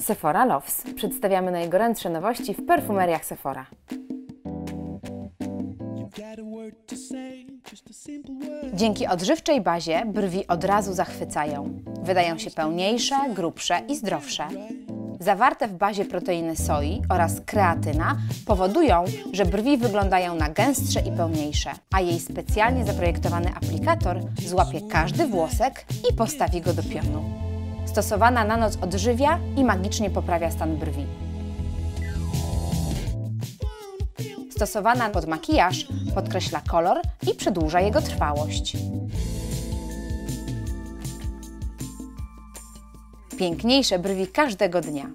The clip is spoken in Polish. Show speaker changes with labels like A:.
A: Sephora Loves. Przedstawiamy najgorętsze nowości w perfumeriach Sephora. Dzięki odżywczej bazie brwi od razu zachwycają. Wydają się pełniejsze, grubsze i zdrowsze. Zawarte w bazie proteiny soi oraz kreatyna powodują, że brwi wyglądają na gęstsze i pełniejsze, a jej specjalnie zaprojektowany aplikator złapie każdy włosek i postawi go do pionu. Stosowana na noc odżywia i magicznie poprawia stan brwi. Stosowana pod makijaż podkreśla kolor i przedłuża jego trwałość. Piękniejsze brwi każdego dnia.